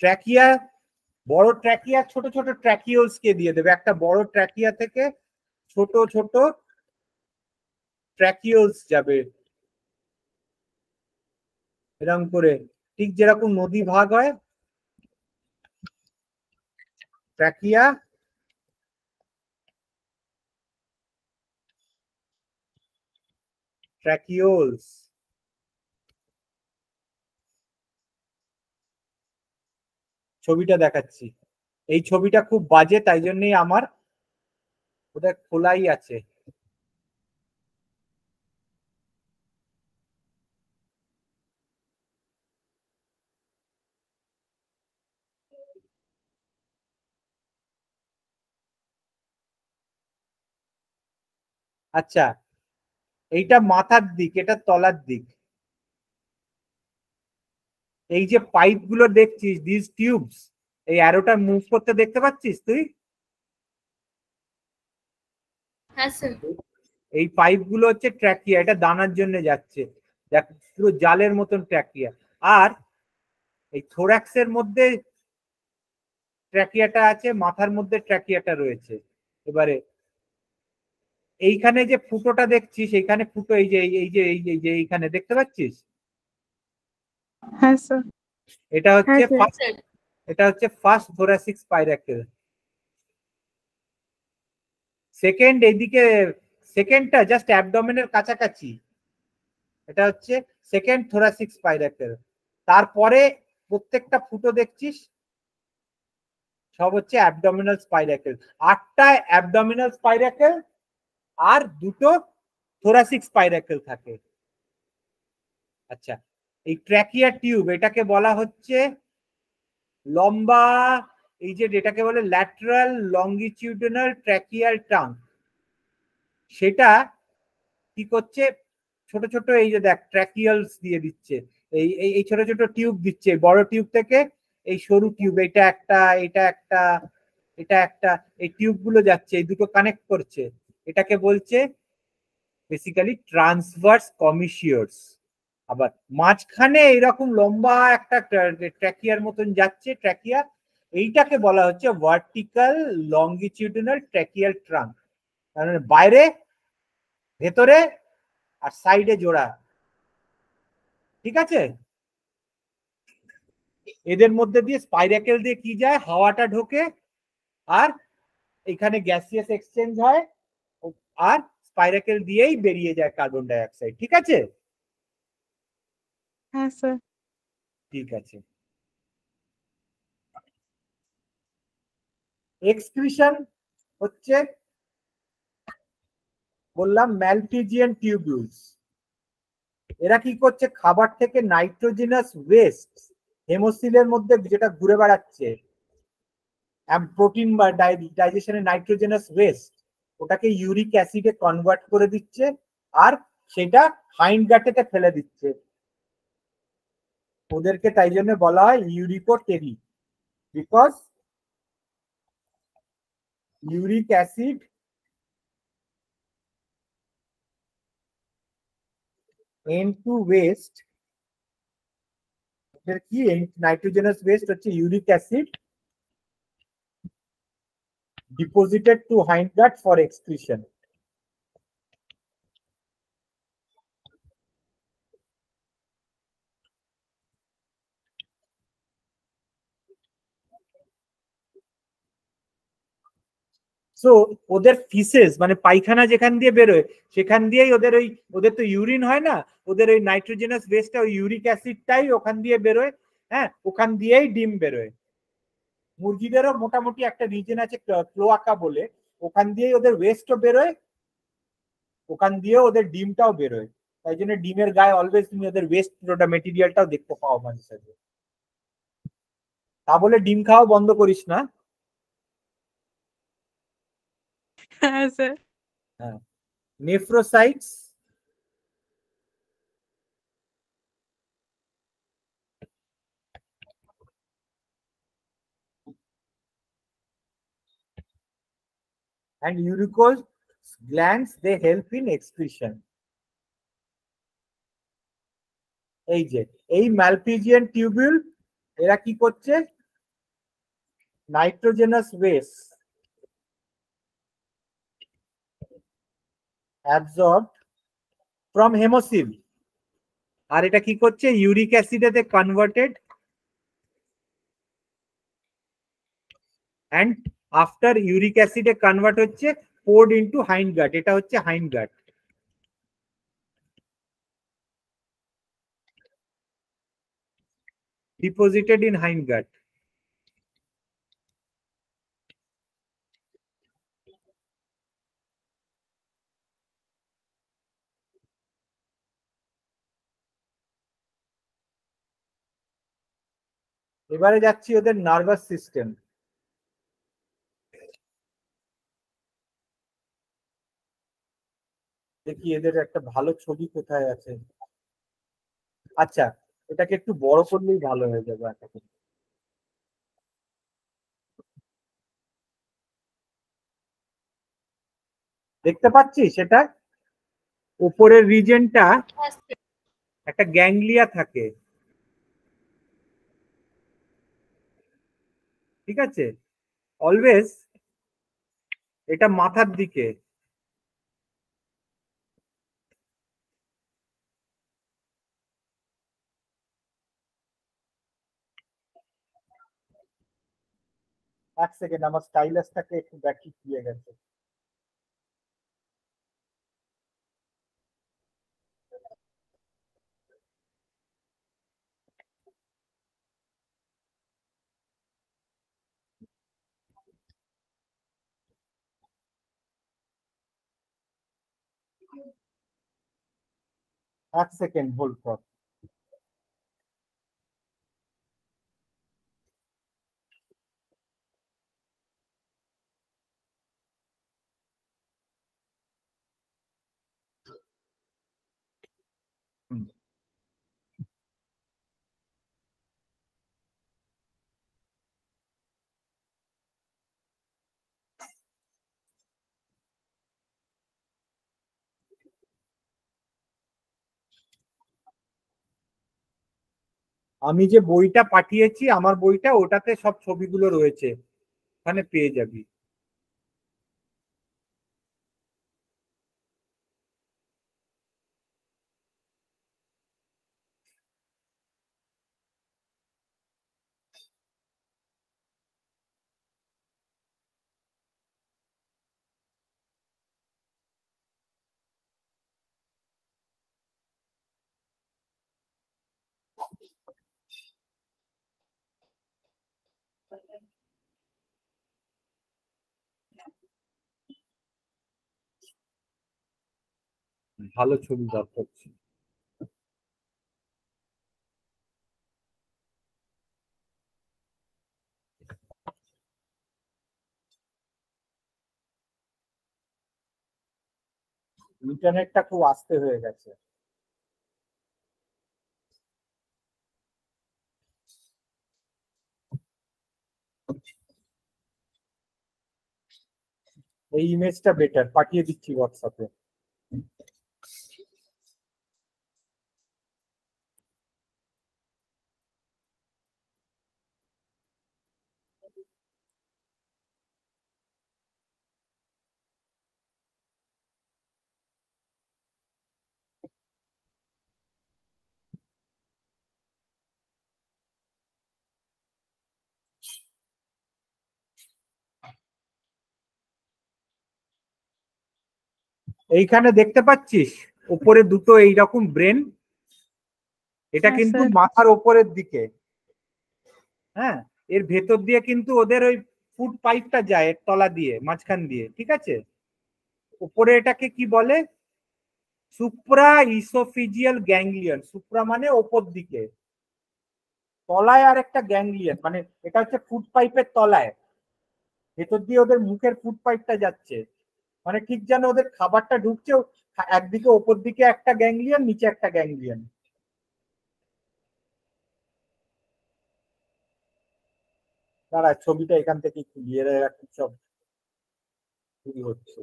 ট্র্যাকিয়া বড় ট্র্যাকিয়া ছোট ছোট ট্র্যাকিওলস কে দিয়ে দেবে। একটা বড় ট্র্যাকিয়া থেকে ছোট ছোট ট্র্যাকিওলস যাবে। এরকম করে। ঠিক যেরকম নদী ভাগ হয় ট্র্যাকিয়া ট্র্যাকিওলস ছবিটা দেখাচ্ছি। এই ছবিটা খুব বাজে তাই জন্যই আমার ওটা খোলাই আছে। আচ্ছা এইটা মাথার দিক এটা তলার দিক। এই যে পাইপগুলো দেখছিস দিস টিউবস এই অ্যারোটা মুভ করতে দেখতে পাচ্ছিস তুই? হ্যাঁ এই পাইপগুলো হচ্ছে ট্র্যাকিয়া এটা দানার জন্য যাচ্ছে। দেখ পুরো জালের মতন ট্র্যাকিয়া আর এই থোরাক্সের মধ্যে ট্র্যাকিয়াটা আছে মাথার মধ্যে ট্র্যাকিয়াটা রয়েছে। এবারে এইখানে যে ফুটোটা দেখছিস এইখানে ফুটো এই যে এই যে এই যে এই যে এইখানে দেখতে পাচ্ছিস? হ্যাঁ স্যার। এটা হচ্ছে হ্যাঁ, এটা হচ্ছে ফার্স্ট থোরাসিক স্পাইরাকেল সেকেন্ড এইদিকে সেকেন্ডটা জাস্ট অ্যাবডোমেনের কাছাকাছি। এটা হচ্ছে সেকেন্ড থোরাসিক স্পাইরাকেল তারপরে প্রত্যেকটা ফুটো দেখছিস? সব হচ্ছে অ্যাবডোমিনাল স্পাইরাকেল আটটা অ্যাবডোমিনাল স্পাইরাকেল আর দুটো থোরাসিক স্পাইরাকেল থাকে। আচ্ছা এই ট্র্যাকিয়া টিউব এটাকে বলা হচ্ছে লম্বা, এই যে এটাকে বলে ল্যাটারাল লঙ্গিটিউডিনাল ট্র্যাকিয়াল টাং সেটা কি করছে? ছোট ছোট এই যে দেখ ট্র্যাকিয়ালস দিয়ে দিচ্ছে। এই এই ছোট ছোট টিউব দিচ্ছে বড় টিউব থেকে এই সরু টিউব এটা একটা এটা একটা এটা একটা, এই টিউবগুলো যাচ্ছে, এই দুটো কানেক্ট করছে। এটাকে বলছে বেসিক্যালি ট্রান্সভার্স কমিশিয়র্স আবার মাঝখানে এরকম লম্বা একটা ট্র্যাকিয়ার মতন যাচ্ছে ট্র্যাকিয়া এইটাকে বলা হচ্ছে ভার্টিক্যাল লঙ্গিটিউডিনাল ট্র্যাকিয়াল ট্রাঙ্ক মানে বাইরে, ভেতরে আর সাইডে জোড়া। ঠিক আছে? এদের মধ্যে দিয়ে স্পাইরাকেল দিয়ে কি যায়? হাওয়াটা ঢোকে আর এখানে গ্যাসিয়াস এক্সচেঞ্জ হয়। আর স্পাইরাকেল দিয়েই বেরিয়ে যায় কার্বন ডাই অক্সাইড ঠিক আছে? হ্যাঁ স্যার ঠিক আছে। এক্সক্রিশন হচ্ছে বললাম ম্যালপিজিয়ান টিউবিউলস এরা কি করছে? খাবার থেকে নাইট্রোজেনাস ওয়েস্ট হেমোসিলের মধ্যে যেটা ঘুরে বেড়াচ্ছে প্রোটিন বা ডাইজেশনের নাইট্রোজেনাস ওয়েস্ট ওটাকে ইউরিক অ্যাসিডে কনভার্ট করে দিচ্ছে আর সেটা হাইন্ড গাটেতে ফেলে দিচ্ছে। ওদেরকে তাই জন্য বলা হয় uricotelic because uric acid into waste কি? নাইট্রোজেনাস ওয়েস্ট হচ্ছে uric acid deposited to hind gut for excretion. So ওদের ফিসেস মানে পায়খানা যেখান দিয়ে বেরোয়, সেখান দিয়েই ওদের ওই, ওদের তো ইউরিন হয় না, ওদের ওই নাইট্রোজেনাস ওয়েস্টটা ওই ইউরিক অ্যাসিডটাই ওখান দিয়ে বেরোয় হ্যাঁ ওখান দিয়েই ডিম বেরোয় মুরগিদেরও মোটামুটি একটা রিজন আছে ক্লোয়াকা বলে। ওখান দিয়েই ওদের ওয়েস্টও বেরোয় ওখান দিয়ে ওদের ডিমটাও বেরোয়। তাই জন্য ডিমের গায়ে অলওয়েজ তুমি ওদের ওয়েস্ট ওটা মেটেরিয়ালটাও দেখতে পাও মাঝে সাঝে তা বলে ডিম খাওয়া বন্ধ করিস না? হ্যাঁ sir nephrocytes and uricose glands, they help in excretion. এই যে, এই ম্যালপিজিয়ান টিউবিউল এরা কি করছে? Nitrogenous waste absorbed from haemocoel আর এটা কি করছে? ইউরিক অ্যাসিডেতে কনভার্টেড অ্যান্ড আফটার ইউরিক অ্যাসিডে কনভার্ট হচ্ছে পোর্ড ইনটু হাইন্ড গাট এটা হচ্ছে hind gut in hind gut এবারে যাচ্ছি ওদের নার্ভাস সিস্টেম দেখি এদের একটা ভালো ছবি কোথায় আছে? আচ্ছা এটাকে একটু বড় করলেই ভালো হয়ে যাবে দেখতে পাচ্ছিস সেটা? উপরের রিজনটা একটা গ্যাংলিয়া থাকে। ঠিক আছে? অলওয়েজ এটা মাথার দিকে। এক সেকেন্ড আমার স্টাইলাসটাকে একটু ব্যাকি দিয়ে গেছে। এক সেকেন্ড হোল্ড কর আমি যে বইটা পাঠিয়েছি আমার বইটা ওটাতে সব ছবিগুলো রয়েছে। ওখানে পেয়ে যাবি। ভালো ছবি দরকার ছিল। ইন্টারনেটটা খুব আস্তে হয়ে গেছে। এই ইমেজটা বেটার পাঠিয়ে দিচ্ছি হোয়াটসঅ্যাপে এইখানে দেখতে পাচ্ছিস? উপরে দুটো এইরকম ব্রেন। এটা হ্যাঁ, কিন্তু মাথার ওপরের দিকে। হ্যাঁ এর ভেতর দিয়ে কিন্তু ওদের ওই ফুড পাইপটা যায় এর তলা দিয়ে মাঝখান দিয়ে ঠিক আছে? উপরে এটাকে কি বলে? Supra oesophageal ganglion. সুপ্রা মানে ওপর দিকে। তলায় আর একটা গ্যাংলিয়ন মানে এটা হচ্ছে ফুড পাইপের তলায়। ভেতর দিয়ে ওদের মুখের ফুড পাইপটা যাচ্ছে। মানে ঠিক যেন ওদের খাবারটা ঢুকছে একদিকে ওপর দিকে একটা গ্যাংলিয়ন নিচে একটা গ্যাংলিয়ন দাঁড়া, ছবিটা এখান থেকে খুলিয়ে রাখি সব শুরু হচ্ছে।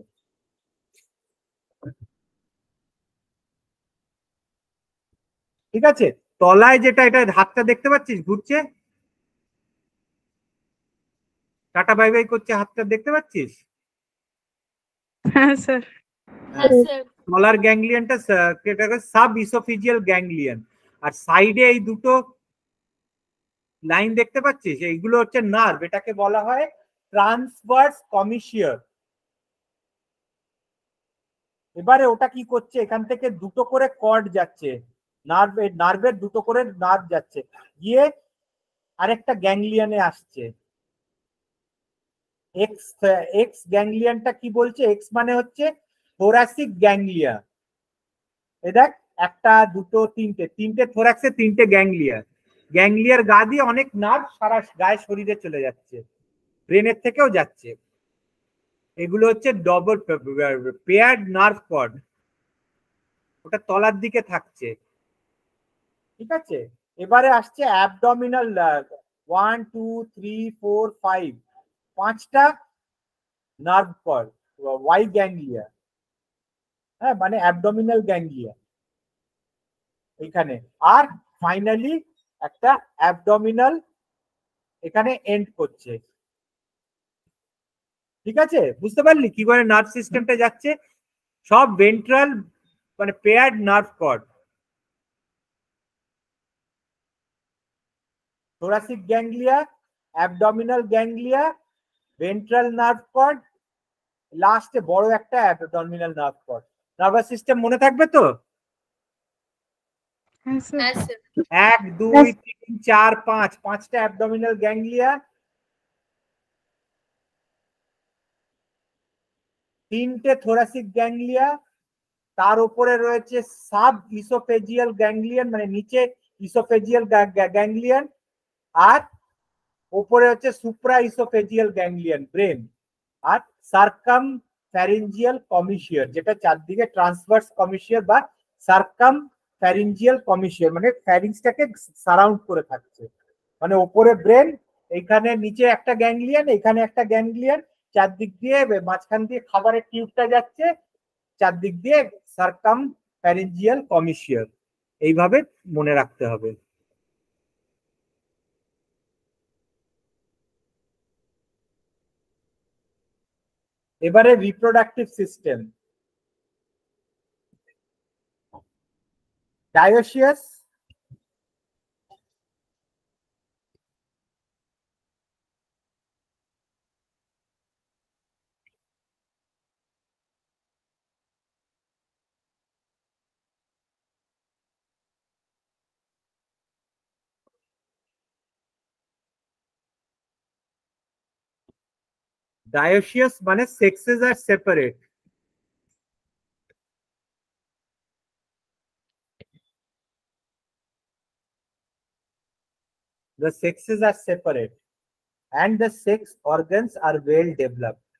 ঠিক আছে? তলায় যেটা, এটা হাতটা দেখতে পাচ্ছিস? ঘুরছে? টাটা, বাই বাই করছে হাতটা, দেখতে পাচ্ছিস? হ্যাঁ স্যার। হ্যাঁ স্যার। তলার সাব ইসোফিজিয়াল গ্যাংলিয়ন। আর সাইডে এই দুটো লাইন দেখতে পাচ্ছিস? এইগুলো হচ্ছে নার্ভ এটাকে বলা হয় ট্রান্সভার্স কমিশিয়ার। এবারে ওটা কি করছে? এখান থেকে দুটো করে কর্ড যাচ্ছে। নার্ভ নার্ভের দুটো করে নার্ভ যাচ্ছে। গিয়ে আরেকটা গ্যাংলিয়নে আসছে। এক্স এক্স গ্যাংলিয়নটা কি বলছে? এক্স মানে হচ্ছে থোরাসিক গ্যাংলিয়া এ দেখ, একটা, দুটো, তিনটে। তিনটে থোরাক্সে তিনটে গ্যাংলিয়া গ্যাংলিয়ার গা দিয়ে অনেক নার্ভ সারা গায়ে শরীরে চলে যাচ্ছে। ব্রেনের থেকেও যাচ্ছে। এগুলো হচ্ছে ডবল পেয়ার্ড নার্ভ কর্ড ওটা তলার দিকে থাকছে। ঠিক আছে? এবারে আসছে abdominal one two three four five পাঁচটা নার্ভ কর্ড ওয়াই গ্যাংলিয়া হ্যাঁ মানে অ্যাবডমিনাল গ্যাংলিয়া এখানে। আর ফাইনালি একটা অ্যাবডমিনাল এখানে এন্ড করছে। ঠিক আছে? বুঝতে পারলি কি করে নার্ভ সিস্টেমটা যাচ্ছে? সব ভেন্ট্রাল মানে paired nerve cord thoracic ganglia abdominal ganglia ventral nerve cord লাস্টে বড় একটা abdominal nerve cord nervous system মনে থাকবে তো? হ্যাঁ স্যার হ্যাঁ স্যার এক দুই তিন চার পাঁচ পাঁচটা অ্যাবডমিনাল গ্যাংলিয়া তিনটে থোরাসিক গ্যাংলিয়া তার উপরে রয়েছে সাব ইসোফেজিয়াল গ্যাংলিয়ান মানে নিচে ইসোফেজিয়াল গ্যাংলিয়ান আর উপরে হচ্ছে সুপ্রা ইসোফেজিয়াল গ্যাংলিয়ন ব্রেন আর সার্কাম ফ্যারিঞ্জিয়াল কমিশিয়ার যেটা চারদিকে ট্রান্সভার্স কমিশিয়ার বা সার্কাম ফ্যারিঞ্জিয়াল কমিশিয়ার মানে ফ্যারিংসটাকে সারাউন্ড করে থাকছে। মানে ওপরে ব্রেন এইখানে নিচে একটা গ্যাংলিয়ান এখানে একটা গ্যাংলিয়ান চারদিক দিয়ে মাঝখান দিয়ে খাবারের টিউবটা যাচ্ছে, চারদিক দিয়ে সার্কাম ফ্যারিঞ্জিয়াল কমিশিয়ার এইভাবে মনে রাখতে হবে। এবারে reproductive system dioecious Dioecious মানে sexes are separate. The sexes are separate and the sex organs are well developed.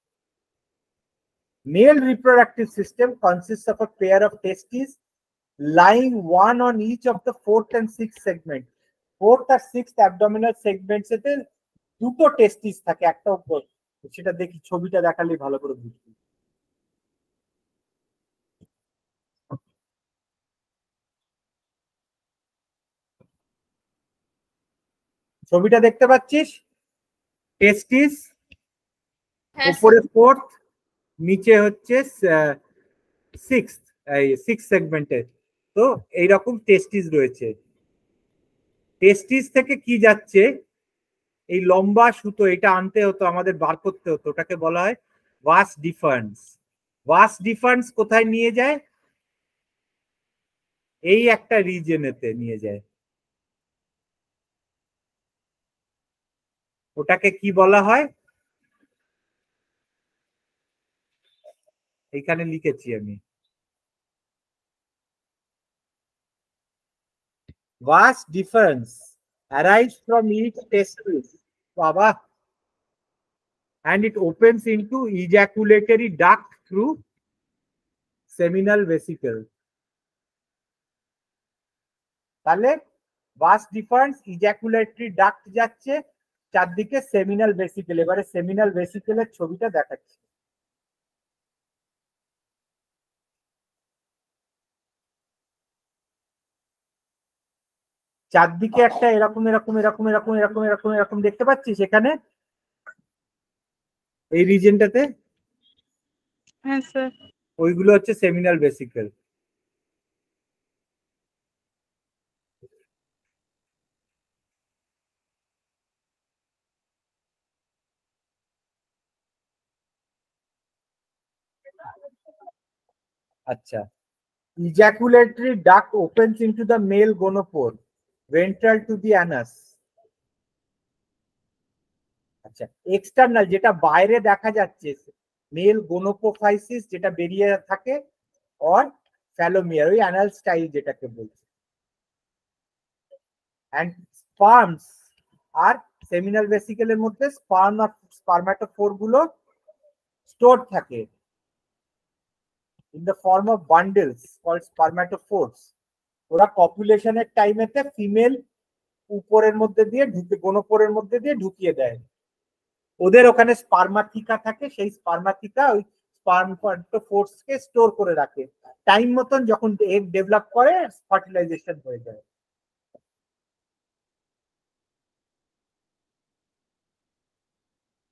Male reproductive system consists of a pair of testes lying one on each of the fourth and sixth segment. Fourth R sixth abdominal segments এতে দুটো টেস্টিস থাকে একটা উপর সেটা দেখি ছবিটা দেখালে ভালো করে বুঝবি। ছবিটা দেখতে পাচ্ছিস? টেস্টিস হ্যাঁ উপরে ফোর্থ নিচে হচ্ছে সিক্স এই সিক্স সেগমেন্টের তো এইরকম টেস্টিস রয়েছে। টেস্টিস থেকে কি যাচ্ছে? এই লম্বা সুতো এটা আনতে হতো, আমাদের বার করতে হতো, ওটাকে বলা হয় ওয়াস ডিফারেন্স ওয়াস ডিফারেন্স কোথায় নিয়ে যায়? এই একটা রিজনেতে নিয়ে যায়। ওটাকে কি বলা হয়? এখানে লিখেছি আমি। vast difference arise from each testis baba and it opens into ejaculatory duct through seminal vesicle তাহলে vast difference ejaculatory duct যাচ্ছে চারদিকে সেমিনাল ভেসিকেল এবারে সেমিনাল ভেসিকেলের ছবিটা দেখাচ্ছি চারদিকে একটা এরকম এরকম এরকম এরকম এরকম এরকম এরকম দেখতে পাচ্ছিস এখানে এই রিজনটাতে হ্যাঁ স্যার ওইগুলো হচ্ছে সেমিনাল ভেসিকেল আচ্ছা। ejaculatory duct opens into the male gonopore. Ventral to the anus. আচ্ছা এক্সটার্নাল যেটা বাইরে দেখা যাচ্ছে মেল গোনোপোফাইসিস যেটা বেরিয়ে থাকে অর ফ্যালোমিয়ার ওই অ্যানাল স্টাইল যেটাকে বলছে। অ্যান্ড স্পার্মস আর সেমিনাল ভেসিকেলের মধ্যে স্পার্ম আর স্পার্মাটোফোরগুলো স্টোর থাকে। In the form of bundles called spermatophores ওরা কপুলেশনের টাইমেতে ফিমেল উপরের মধ্যে দিয়ে ঢুকে গণপোরের মধ্যে দিয়ে ঢুকিয়ে দেয়। ওদের ওখানে স্পার্মাথিকা থাকে, সেই স্পার্মাথিকা ওই স্পার্মাটোফোর্সকে স্টোর করে রাখে। টাইম মতন যখন এগ ডেভেলপ করে ফার্টিলাইজেশন হয়ে যায়।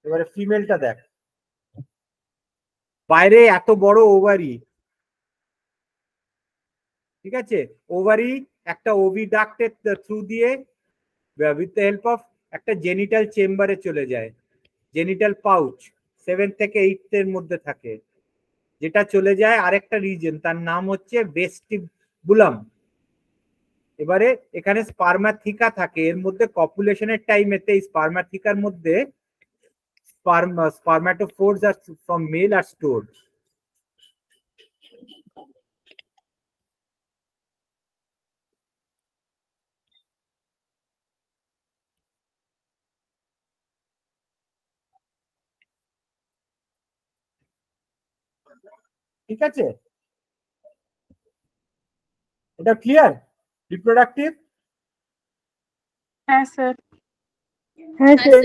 এবারে ফিমেলটা দেখ। বাইরে এত বড় ওভারি ঠিক আছে? ওভারি একটা ওভি ডাক্টের থ্রু দিয়ে উইথ দ্য হেল্প অফ একটা জেনিটাল চেম্বারে চলে যায়। জেনিটাল পাউচ সেভেন থেকে এইট এর মধ্যে থাকে। যেটা চলে যায় আরেকটা রিজন তার নাম হচ্ছে ভেস্টিবুলাম এবারে এখানে স্পার্মাথিকা থাকে, এর মধ্যে কপুলেশনের টাইমেতে এই স্পার্মাথিকার মধ্যে spermatophores are from male are stored. ঠিক আছে? এটা ক্লিয়ার রিপ্রোডাক্টিভ হ্যাঁ স্যার হ্যাঁ স্যার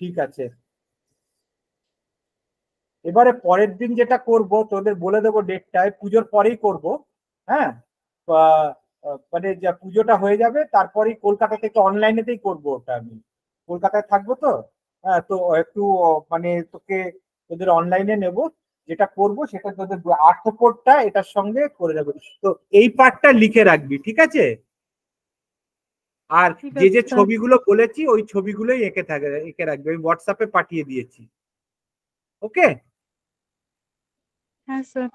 ঠিক আছে। এবারে পরের দিন যেটা করব তোদের বলে দেবো ডেটটায় পুজোর পরেই করব হ্যাঁ? মানে যা পুজোটা হয়ে যাবে তারপরেই কলকাতা থেকে অনলাইনেতেই করব ওটা আমি। কলকাতায় থাকব তো? হ্যাঁ তো একটু মানে তোকে তোদের অনলাইনে নেব। যেটা করব সেটা তোদের আর্থ কোডটা এটার সঙ্গে করে দেবো তো এই পার্টটা লিখে রাখবি ঠিক আছে? আর যে যে ছবিগুলো বলেছি ওই ছবিগুলোই এঁকে থাকে এঁকে রাখবি। আমি হোয়াটসঅ্যাপে পাঠিয়ে দিয়েছি। ওকে হ্যাঁ স্যার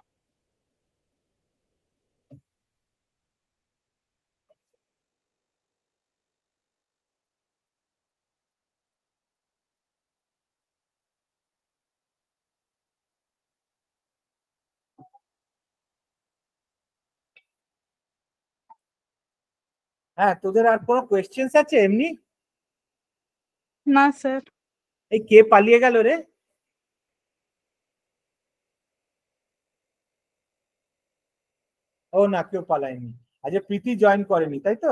হ্যাঁ তোদের আর কোনো কোয়েশ্চেন্স আছে এমনি? না স্যার এই কে পালিয়ে গেল রে? ও না কেউ পালায়নি। আচ্ছা প্রীতি জয়েন করেনি তাই তো?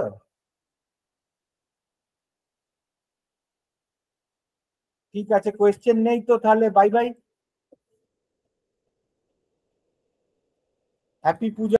ঠিক আছে কোয়েশ্চেন নেই তো তাহলে বাই বাই হ্যাপি পূজা